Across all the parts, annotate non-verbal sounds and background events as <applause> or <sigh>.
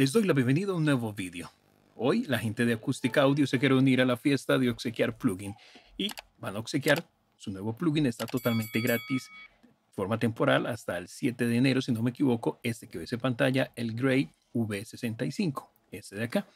Les doy la bienvenida a un nuevo vídeo. Hoy la gente de Acústica Audio se quiere unir a la fiesta de obsequiar plugin y van a obsequiar su nuevo plugin. Está totalmente gratis, forma temporal hasta el 7 de enero, si no me equivoco. Este que ves en pantalla, el Gray V65, este de acá.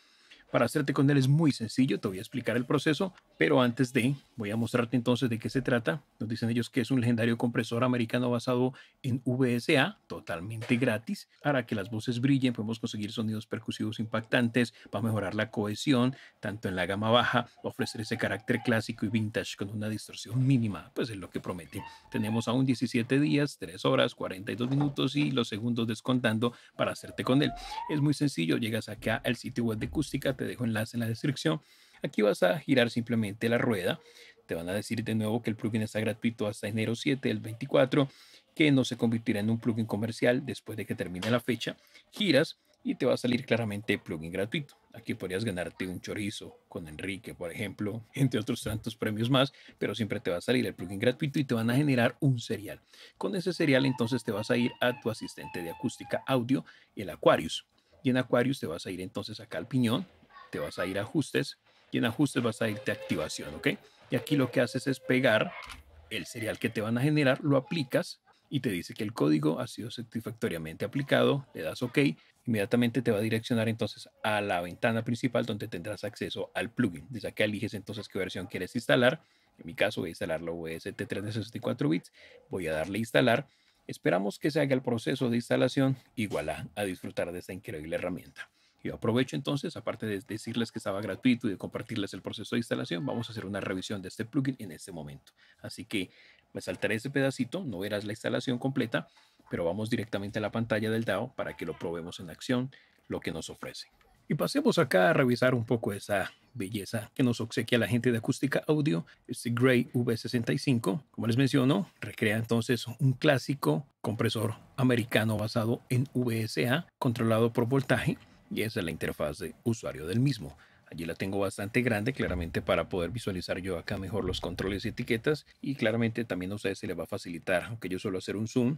Para hacerte con él es muy sencillo, te voy a explicar el proceso, pero antes de, voy a mostrarte entonces de qué se trata. Nos dicen ellos que es un legendario compresor americano basado en VSA, totalmente gratis. Para que las voces brillen, podemos conseguir sonidos percusivos impactantes, va a mejorar la cohesión, tanto en la gama baja, ofrecer ese carácter clásico y vintage con una distorsión mínima, pues es lo que promete. Tenemos aún 17 días, 3 horas, 42 minutos y los segundos descontando para hacerte con él. Es muy sencillo, llegas acá al sitio web de acústica, te dejo enlace en la descripción. Aquí vas a girar simplemente la rueda. Te van a decir de nuevo que el plugin está gratuito hasta enero 7 del 24, que no se convertirá en un plugin comercial después de que termine la fecha. Giras y te va a salir claramente plugin gratuito. Aquí podrías ganarte un chorizo con Enrique, por ejemplo, <laughs> entre otros tantos premios más, pero siempre te va a salir el plugin gratuito y te van a generar un serial. Con ese serial entonces te vas a ir a tu asistente de acústica audio, el Aquarius. Y en Aquarius te vas a ir entonces acá al piñón, te vas a ir a ajustes y en ajustes vas a irte a activación, ¿ok? Y aquí lo que haces es pegar el serial que te van a generar, lo aplicas y te dice que el código ha sido satisfactoriamente aplicado, le das OK, inmediatamente te va a direccionar entonces a la ventana principal donde tendrás acceso al plugin. Desde aquí eliges entonces qué versión quieres instalar. En mi caso voy a instalar la VST 3 de 64 bits, voy a darle instalar. Esperamos que se haga el proceso de instalación voilà, a disfrutar de esta increíble herramienta. Y aprovecho entonces, aparte de decirles que estaba gratuito y de compartirles el proceso de instalación, vamos a hacer una revisión de este plugin en este momento. Así que me saltaré ese pedacito, no verás la instalación completa, pero vamos directamente a la pantalla del DAO para que lo probemos en acción, lo que nos ofrece. Y pasemos acá a revisar un poco esa belleza que nos obsequia la gente de acústica audio, este Gray V65. Como les menciono, recrea entonces un clásico compresor americano basado en VSA, controlado por voltaje y esa es la interfaz de usuario del mismo. Allí la tengo bastante grande, claramente para poder visualizar yo acá mejor los controles y etiquetas y claramente también a ustedes se les va a facilitar, aunque yo suelo hacer un zoom,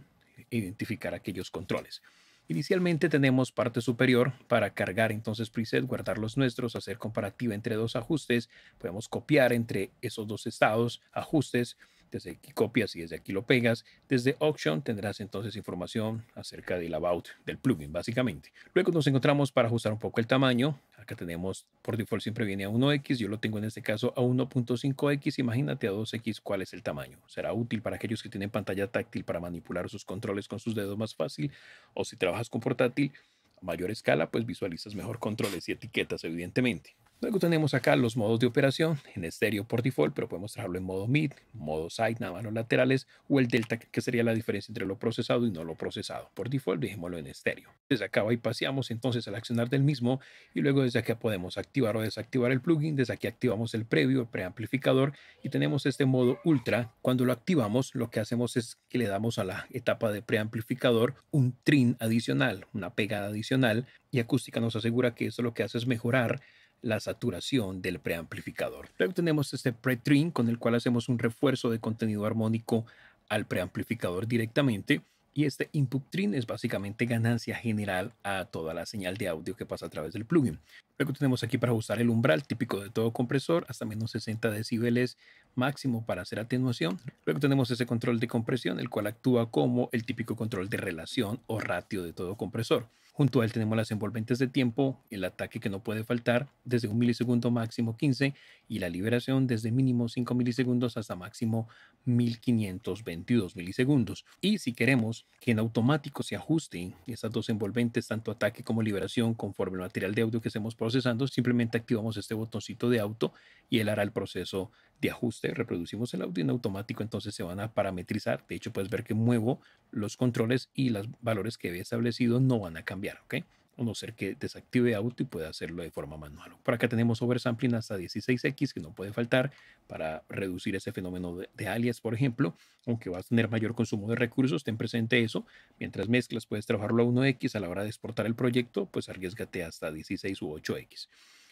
identificar aquellos controles. Inicialmente tenemos parte superior para cargar entonces preset, guardar los nuestros, hacer comparativa entre dos ajustes, podemos copiar entre esos dos estados, ajustes, desde aquí copias y desde aquí lo pegas. Desde Auction tendrás entonces información acerca del about del plugin, básicamente. Luego nos encontramos para ajustar un poco el tamaño. Acá tenemos, por default siempre viene a 1x, yo lo tengo en este caso a 1.5x. Imagínate a 2x cuál es el tamaño. Será útil para aquellos que tienen pantalla táctil para manipular sus controles con sus dedos más fácil. O si trabajas con portátil, a mayor escala, pues visualizas mejor controles y etiquetas, evidentemente. Luego tenemos acá los modos de operación en estéreo por default, pero podemos trabajarlo en modo mid, modo side, nada más los laterales, o el delta, que sería la diferencia entre lo procesado y no lo procesado. Por default, dejémoslo en estéreo. Desde acá paseamos entonces el accionar del mismo y luego desde acá podemos activar o desactivar el plugin. Desde aquí activamos el previo, el preamplificador y tenemos este modo ultra. Cuando lo activamos, lo que hacemos es que le damos a la etapa de preamplificador un trin adicional, una pegada adicional y acústica nos asegura que eso lo que hace es mejorar la saturación del preamplificador. Luego tenemos este pre-trim con el cual hacemos un refuerzo de contenido armónico al preamplificador directamente. Y este input trim es básicamente ganancia general a toda la señal de audio que pasa a través del plugin. Luego tenemos aquí para ajustar el umbral típico de todo compresor hasta menos 60 decibeles máximo para hacer atenuación. Luego tenemos ese control de compresión, el cual actúa como el típico control de relación o ratio de todo compresor. Junto a él tenemos las envolventes de tiempo, el ataque que no puede faltar desde un milisegundo máximo 15 y la liberación desde mínimo 5 milisegundos hasta máximo 1522 milisegundos. Y si queremos que en automático se ajusten esas dos envolventes, tanto ataque como liberación, conforme el material de audio que estemos procesando, simplemente activamos este botoncito de auto y él hará el proceso de ajuste, reproducimos el audio en automático, entonces se van a parametrizar. De hecho, puedes ver que muevo los controles y los valores que había establecido no van a cambiar, ¿ok? A no ser que desactive auto y pueda hacerlo de forma manual. Por acá tenemos oversampling hasta 16x, que no puede faltar para reducir ese fenómeno de, de, alias, por ejemplo. Aunque vas a tener mayor consumo de recursos, ten presente eso. Mientras mezclas, puedes trabajarlo a 1x. A la hora de exportar el proyecto, pues arriesgate hasta 16 u 8x.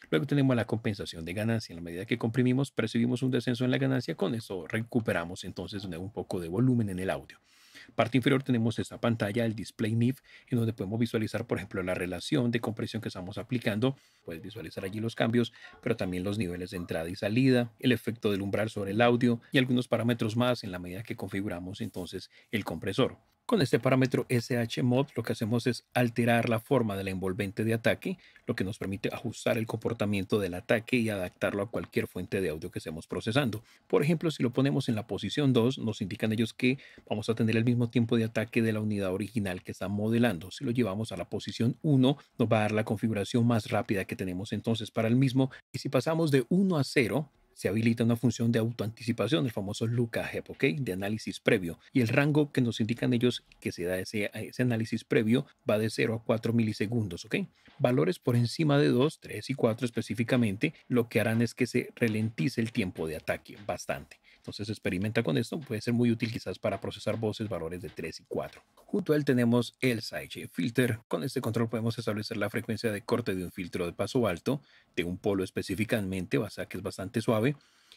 Luego tenemos la compensación de ganancia. En la medida que comprimimos, percibimos un descenso en la ganancia. Con eso recuperamos entonces un poco de volumen en el audio. Parte inferior tenemos esta pantalla, el display NIF, en donde podemos visualizar, por ejemplo, la relación de compresión que estamos aplicando. Puedes visualizar allí los cambios, pero también los niveles de entrada y salida, el efecto del umbral sobre el audio y algunos parámetros más en la medida que configuramos entonces el compresor. Con este parámetro SHMod lo que hacemos es alterar la forma de la envolvente de ataque, lo que nos permite ajustar el comportamiento del ataque y adaptarlo a cualquier fuente de audio que estemos procesando. Por ejemplo, si lo ponemos en la posición 2, nos indican ellos que vamos a tener el mismo tiempo de ataque de la unidad original que está modelando. Si lo llevamos a la posición 1, nos va a dar la configuración más rápida que tenemos entonces para el mismo. Y si pasamos de 1 a 0, se habilita una función de autoanticipación, el famoso ahead, ¿ok? De análisis previo. Y el rango que nos indican ellos que se da ese, ese análisis previo va de 0 a 4 milisegundos, ¿ok? Valores por encima de 2, 3 y 4 específicamente, lo que harán es que se ralentice el tiempo de ataque bastante. Entonces experimenta con esto, puede ser muy útil quizás para procesar voces valores de 3 y 4. Junto a él tenemos el Sidechain Filter. Con este control podemos establecer la frecuencia de corte de un filtro de paso alto, de un polo específicamente, o sea que es bastante suave,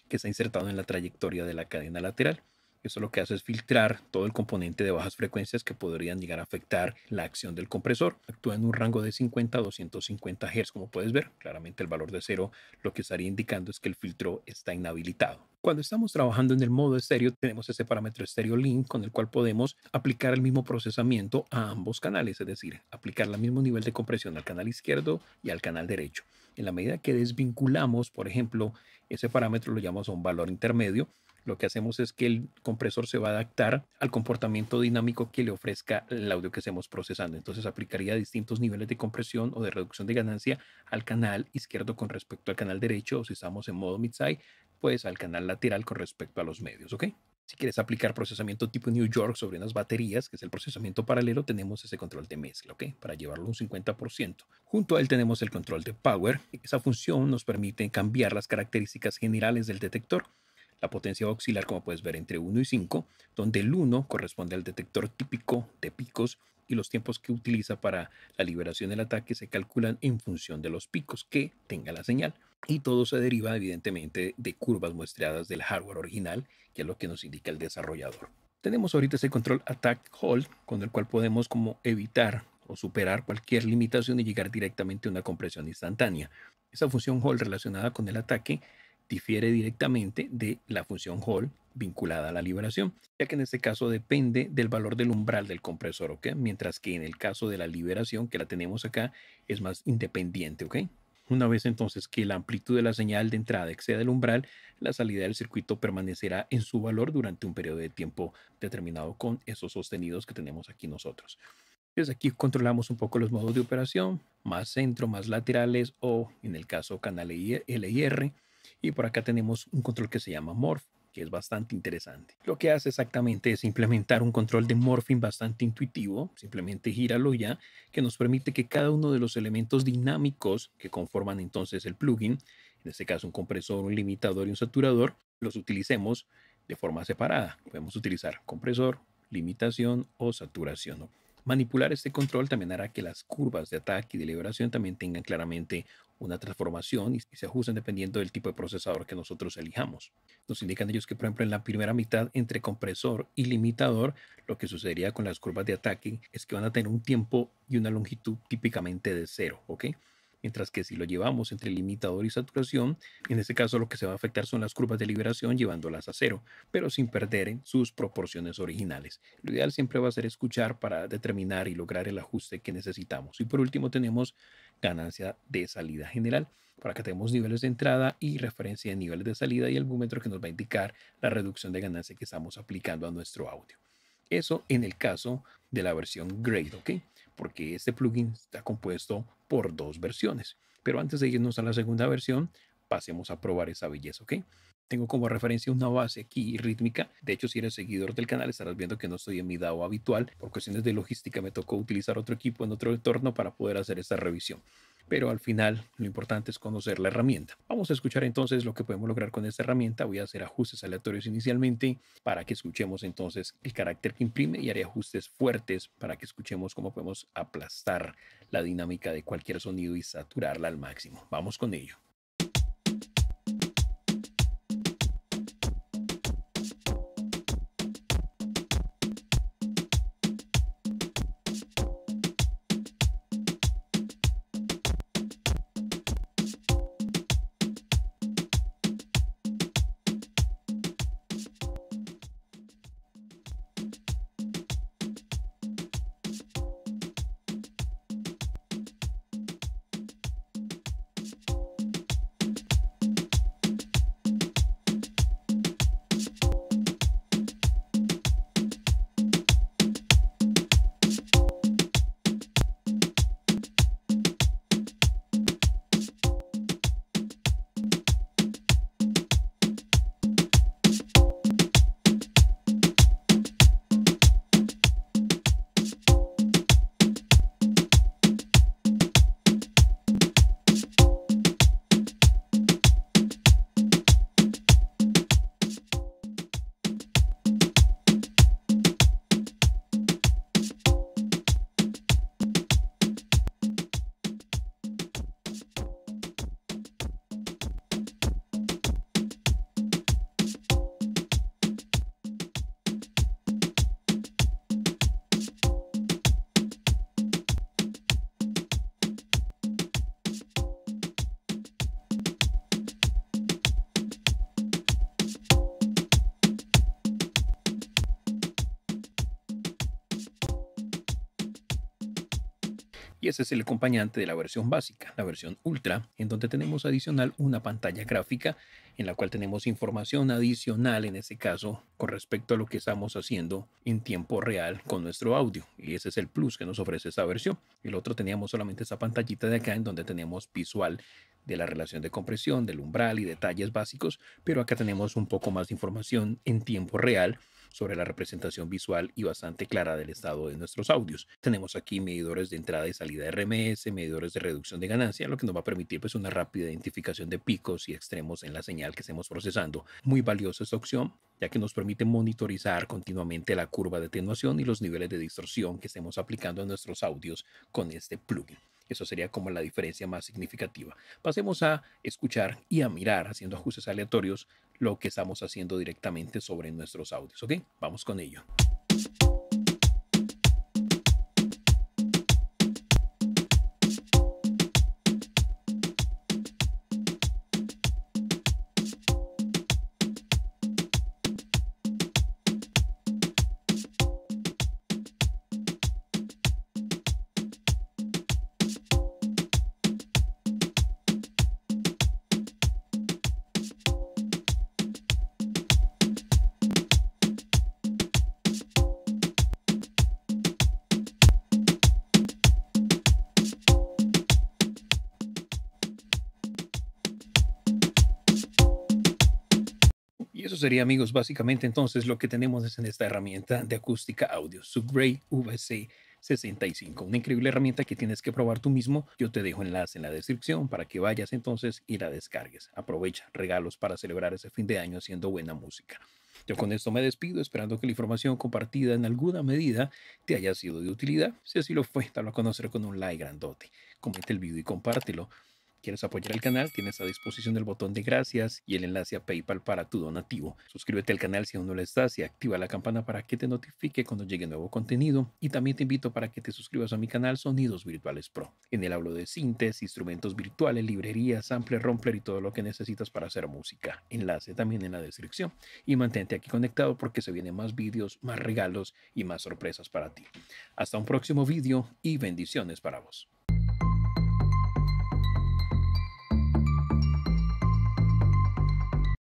que está insertado en la trayectoria de la cadena lateral. Eso lo que hace es filtrar todo el componente de bajas frecuencias que podrían llegar a afectar la acción del compresor. Actúa en un rango de 50 a 250 Hz, como puedes ver. Claramente el valor de cero lo que estaría indicando es que el filtro está inhabilitado. Cuando estamos trabajando en el modo estéreo, tenemos ese parámetro estéreo link con el cual podemos aplicar el mismo procesamiento a ambos canales, es decir, aplicar el mismo nivel de compresión al canal izquierdo y al canal derecho. En la medida que desvinculamos, por ejemplo, ese parámetro lo llamamos a un valor intermedio, lo que hacemos es que el compresor se va a adaptar al comportamiento dinámico que le ofrezca el audio que estemos procesando. Entonces aplicaría distintos niveles de compresión o de reducción de ganancia al canal izquierdo con respecto al canal derecho o si estamos en modo mid-side, pues al canal lateral con respecto a los medios, ¿ok? Si quieres aplicar procesamiento tipo New York sobre unas baterías, que es el procesamiento paralelo, tenemos ese control de mezcla, ¿ok? Para llevarlo un 50%. Junto a él tenemos el control de power. Esa función nos permite cambiar las características generales del detector la potencia oscilar, como puedes ver, entre 1 y 5, donde el 1 corresponde al detector típico de picos y los tiempos que utiliza para la liberación del ataque se calculan en función de los picos que tenga la señal. Y todo se deriva evidentemente de curvas muestreadas del hardware original, que es lo que nos indica el desarrollador. Tenemos ahorita ese control Attack Hold, con el cual podemos como evitar o superar cualquier limitación y llegar directamente a una compresión instantánea. Esa función Hold relacionada con el ataque difiere directamente de la función Hall vinculada a la liberación, ya que en este caso depende del valor del umbral del compresor, ¿ok? Mientras que en el caso de la liberación, que la tenemos acá, es más independiente, ¿ok? Una vez entonces que la amplitud de la señal de entrada exceda el umbral, la salida del circuito permanecerá en su valor durante un periodo de tiempo determinado con esos sostenidos que tenemos aquí nosotros. Desde aquí controlamos un poco los modos de operación, más centro, más laterales o en el caso canal LIR y por acá tenemos un control que se llama Morph, que es bastante interesante. Lo que hace exactamente es implementar un control de morphing bastante intuitivo, simplemente gíralo ya, que nos permite que cada uno de los elementos dinámicos que conforman entonces el plugin, en este caso un compresor, un limitador y un saturador, los utilicemos de forma separada. Podemos utilizar compresor, limitación o saturación. Manipular este control también hará que las curvas de ataque y de liberación también tengan claramente una transformación y se ajusten dependiendo del tipo de procesador que nosotros elijamos. Nos indican ellos que, por ejemplo, en la primera mitad entre compresor y limitador, lo que sucedería con las curvas de ataque es que van a tener un tiempo y una longitud típicamente de cero, ¿ok? mientras que si lo llevamos entre limitador y saturación, en este caso lo que se va a afectar son las curvas de liberación llevándolas a cero, pero sin perder sus proporciones originales. Lo ideal siempre va a ser escuchar para determinar y lograr el ajuste que necesitamos. Y por último tenemos ganancia de salida general. Por acá tenemos niveles de entrada y referencia de niveles de salida y el búmetro que nos va a indicar la reducción de ganancia que estamos aplicando a nuestro audio. Eso en el caso de la versión Grade, ¿ok? Porque este plugin está compuesto por dos versiones. Pero antes de irnos a la segunda versión, pasemos a probar esa belleza, ¿ok? Tengo como referencia una base aquí rítmica. De hecho, si eres seguidor del canal, estarás viendo que no estoy en mi DAO habitual. Por cuestiones de logística me tocó utilizar otro equipo en otro entorno para poder hacer esta revisión. Pero al final, lo importante es conocer la herramienta. Vamos a escuchar entonces lo que podemos lograr con esta herramienta. Voy a hacer ajustes aleatorios inicialmente para que escuchemos entonces el carácter que imprime y haré ajustes fuertes para que escuchemos cómo podemos aplastar la dinámica de cualquier sonido y saturarla al máximo. Vamos con ello. Y ese es el acompañante de la versión básica, la versión ultra, en donde tenemos adicional una pantalla gráfica en la cual tenemos información adicional en este caso con respecto a lo que estamos haciendo en tiempo real con nuestro audio. Y ese es el plus que nos ofrece esta versión. El otro teníamos solamente esa pantallita de acá en donde tenemos visual de la relación de compresión, del umbral y detalles básicos, pero acá tenemos un poco más de información en tiempo real sobre la representación visual y bastante clara del estado de nuestros audios. Tenemos aquí medidores de entrada y salida de RMS, medidores de reducción de ganancia, lo que nos va a permitir pues, una rápida identificación de picos y extremos en la señal que estemos procesando. Muy valiosa esta opción, ya que nos permite monitorizar continuamente la curva de atenuación y los niveles de distorsión que estemos aplicando en nuestros audios con este plugin. Eso sería como la diferencia más significativa. Pasemos a escuchar y a mirar haciendo ajustes aleatorios lo que estamos haciendo directamente sobre nuestros audios. ¿Ok? Vamos con ello. Sería, amigos, básicamente entonces lo que tenemos en esta herramienta de acústica audio, Subray VC 65. Una increíble herramienta que tienes que probar tú mismo. Yo te dejo enlace en la descripción para que vayas entonces y la descargues. Aprovecha regalos para celebrar ese fin de año haciendo buena música. Yo con esto me despido, esperando que la información compartida en alguna medida te haya sido de utilidad. Si así lo fue, dalo a conocer con un like grandote. Comenta el video y compártelo. ¿Quieres apoyar el canal? Tienes a disposición el botón de gracias y el enlace a PayPal para tu donativo. Suscríbete al canal si aún no lo estás y activa la campana para que te notifique cuando llegue nuevo contenido. Y también te invito para que te suscribas a mi canal Sonidos Virtuales Pro. En el hablo de sintes, instrumentos virtuales, librerías, sampler, rompler y todo lo que necesitas para hacer música. Enlace también en la descripción. Y mantente aquí conectado porque se vienen más vídeos, más regalos y más sorpresas para ti. Hasta un próximo vídeo y bendiciones para vos.